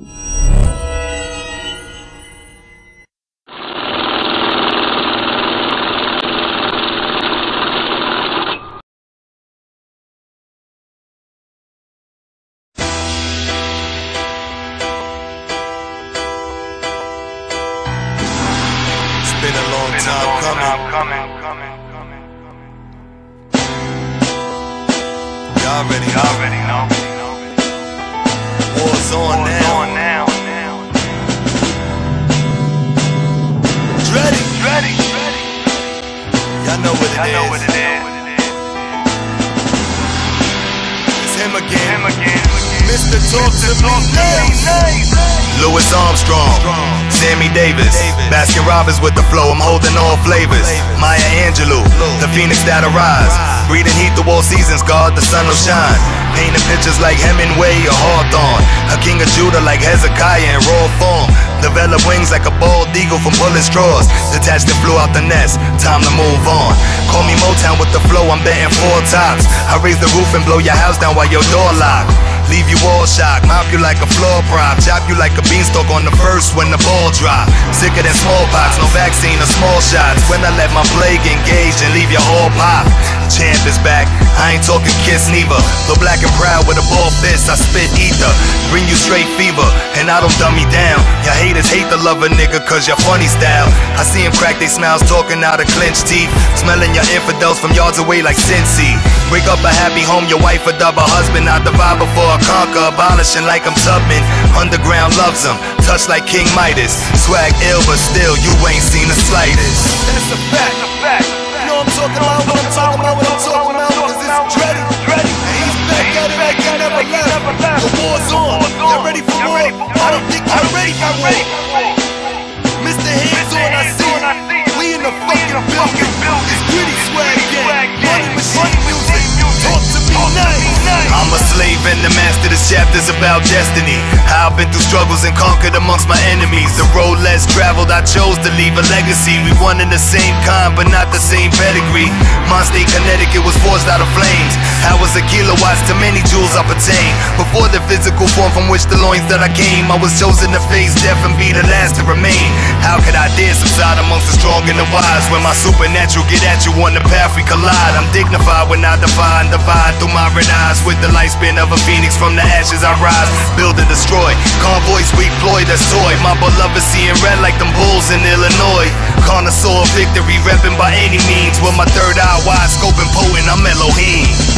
It's been a long time coming. Y'all already know. War's on now. Ready? Ready, ready. Y'all know what it is. It's him again. Mr. Talk to Me Nice. Louis Armstrong, Sammy Davis, Baskin Robbins with the flow. I'm holding all flavors. Maya Angelou, the phoenix that arise. Breathing heat through all seasons, God, the sun will shine. Painting pictures like Hemingway or Hawthorne. A king of Judah like Hezekiah in raw form. Develop wings like a bald eagle from pulling straws. Detached and flew out the nest. Time to move on. Call me Motown with the flow. I'm betting four tops. I raise the roof and blow your house down while your door locked. Leave you all shocked, mop you like a floor prop, chop you like a beanstalk on the first when the ball drop. Sicker than smallpox, no vaccine or small shots. When I let my plague engage and leave your all pop. Champ is back, I ain't talking kiss neither. But black and proud with a ball fist, I spit ether. Straight fever, and I don't dumb me down. Your haters hate the love a nigga cause you're funny style. I see him crack they smiles talking out of clenched teeth. Smelling your infidels from yards away like Cincy. Break up a happy home, your wife a dub, a husband, I divide before I conquer, abolishing like I'm Tubman. Underground loves him, touch like King Midas. Swag ill, but still, you ain't seen the y'all ready for war. Mr. Hands on, I see it. We in the fucking building. It's gritty swag gang, money machine music. Talk to me nice. I'm a slave and the master. This chapter's about destiny. How I've been through struggles and conquered amongst my enemies. The road less traveled, I chose to leave a legacy. We one in the same kind, but not the same pedigree. My state, Connecticut was A kilowatts to many jewels I pertain? Before the physical form from which the loins that I came, I was chosen to face death and be the last to remain. How could I dare subside amongst the strong and the wise when my supernatural get at you on the path we collide? I'm dignified when I defy and divide through my red eyes with the lifespan of a phoenix from the ashes I rise. Build and destroy, convoys we ploy that's toy. My beloved seeing red like them bulls in Illinois. Connoisseur victory, repping by any means. With my third eye wide, scoping potent, I'm Elohim.